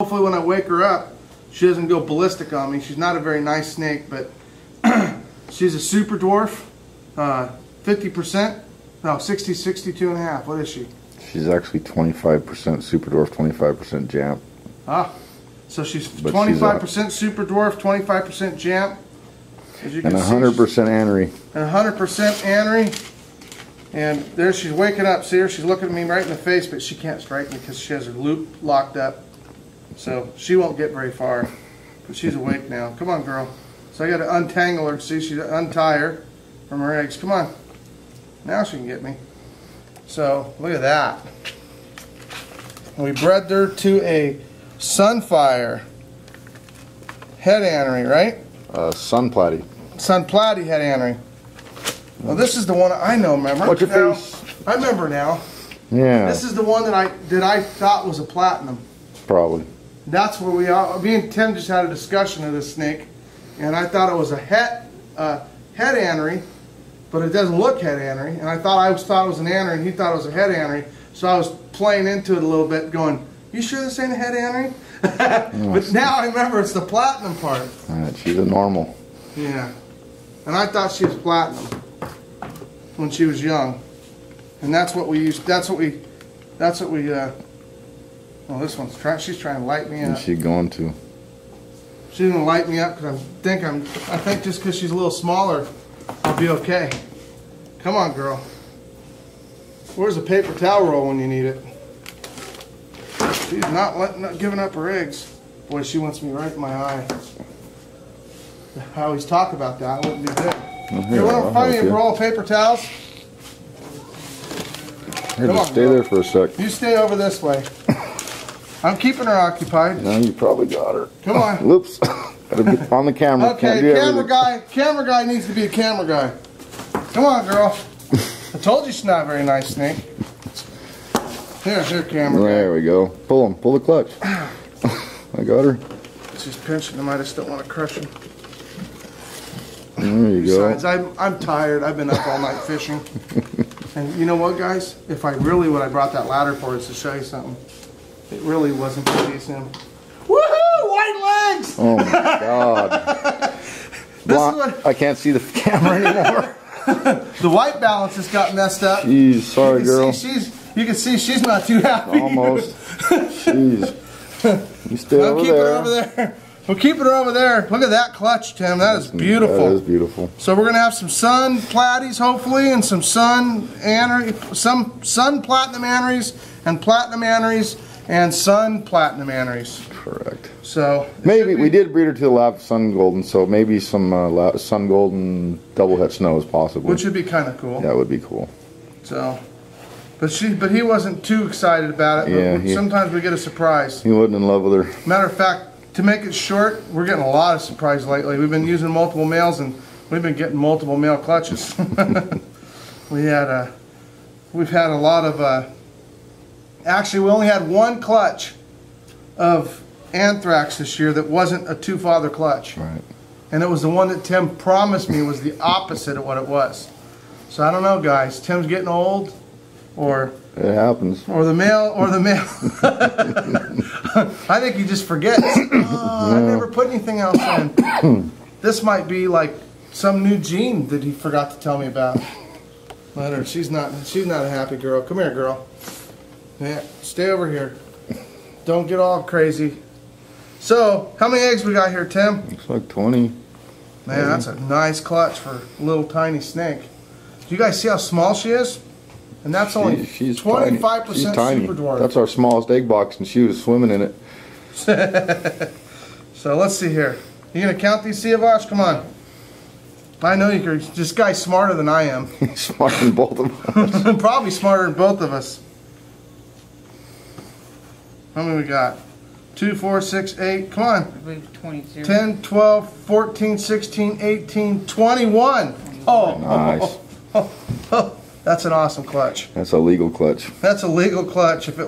Hopefully when I wake her up, she doesn't go ballistic on me. She's not a very nice snake, but she's a super dwarf, uh, 50%, no, 60, 62 and a half. What is she? She's actually 25% super dwarf, 25% jamp. Ah, so she's 25% super dwarf, 25% jamp. As you And can see, 100% she's- anery. and 100% Anery. And there she's waking up. See her? She's looking at me right in the face, but she can't strike me because she has her loop locked up. So she won't get very far. But she's awake now. Come on, girl. So I got to untangle her. See, she untie her from her eggs. Come on. Now she can get me. So look at that. We bred her to a Sunfire head anery, right? Uh, sun platy. Sun Platy head anery. Well, this is the one I know. Remember? What's your Now, face? I remember now. Yeah, This is the one that I that I thought was a platinum. probably. That's where we are. Me and Tim just had a discussion of this snake, and I thought it was a head uh, head anery, but it doesn't look head anery. And I thought I was thought it was an anery, and he thought it was a head anery. So I was playing into it a little bit, going, "You sure this ain't a head anery?" but now I remember it's the platinum part. Alright, she's a normal. Yeah. And I thought she was platinum when she was young. And that's what we used, that's what we, that's what we, uh, well, this one's trying, she's trying to light me And up. she going to. She's gonna light me up because I think I'm, I think just because she's a little smaller, I'll be okay. Come on, girl. Where's the paper towel roll when you need it? She's not letting, not giving up her eggs. Boy, she wants me right in my eye. I always talk about that. It wouldn't be good. Well, You want to find me a roll of paper towels? Here, Come just on, stay girl. there for a sec. You stay over this way. I'm keeping her occupied. No, you probably got her. Come on. Whoops. On the camera. Okay, camera everything. guy. Camera guy needs to be a camera guy. Come on, girl. I told you she's not a very nice snake. Here, here, camera guy. There we go. Pull him. Pull the clutch. I got her. She's pinching them. I just don't want to crush them. There you go. Besides, I'm, I'm tired. I've been up all night fishing. And you know what, guys? If I really, what I brought that ladder for is to show you something. It really wasn't to tease him. Woohoo! White legs! Oh my god. This is Blonde- what I can't see the camera anymore. the white balance has got messed up. Jeez, sorry you girl. See she's, you can see she's not too happy. Almost. Jeez. You stay I'm over keeping there. her over there. We'll keep her over there. Look at that clutch, Tim. That is beautiful. That is beautiful. So we're gonna have some sun platies hopefully, and some sun anery, some sun platinum aneries, and platinum aneries, and sun platinum aneries. Correct. So Maybe we did breed her to the lap sun golden, so maybe some uh, sun golden double head snow is possible. which would be kind of cool. that would be cool. So, but she, but he wasn't too excited about it. But Yeah, he- sometimes we get a surprise. He wasn't in love with her. Matter of fact, to make it short, we're getting a lot of surprise lately. We've been using multiple males and we've been getting multiple male clutches. we had a, we've had a lot of, uh, actually we only had one clutch of anthrax this year that wasn't a two father clutch. Right. And it was the one that Tim promised me was the opposite of what it was. So I don't know guys, Tim's getting old or It happens. or the male, or the male. I think he just forgets. Oh, I never put anything else in. this might be like some new gene that he forgot to tell me about. Let her. She's not. She's not a happy girl. Come here, girl. Yeah, stay over here. Don't get all crazy. So, how many eggs we got here, Tim? Looks like 20. Man, that's a nice clutch for a little tiny snake. Do you guys see how small she is? And that's only She- she's twenty-five tiny. She's percent tiny. super dwarf. That's our smallest egg box, and she was swimming in it. So let's see here. You gonna count these, Siavash? Come on. I know you can. This guy's smarter than I am. Smarter than both of us. Probably smarter than both of us. How many we got? Two, four, six, eight. Come on. I believe 22. 10, 12, 14, 16, 18, 21. Oh, oh. Nice. that's an awesome clutch. That's a legal clutch. That's a legal clutch. If it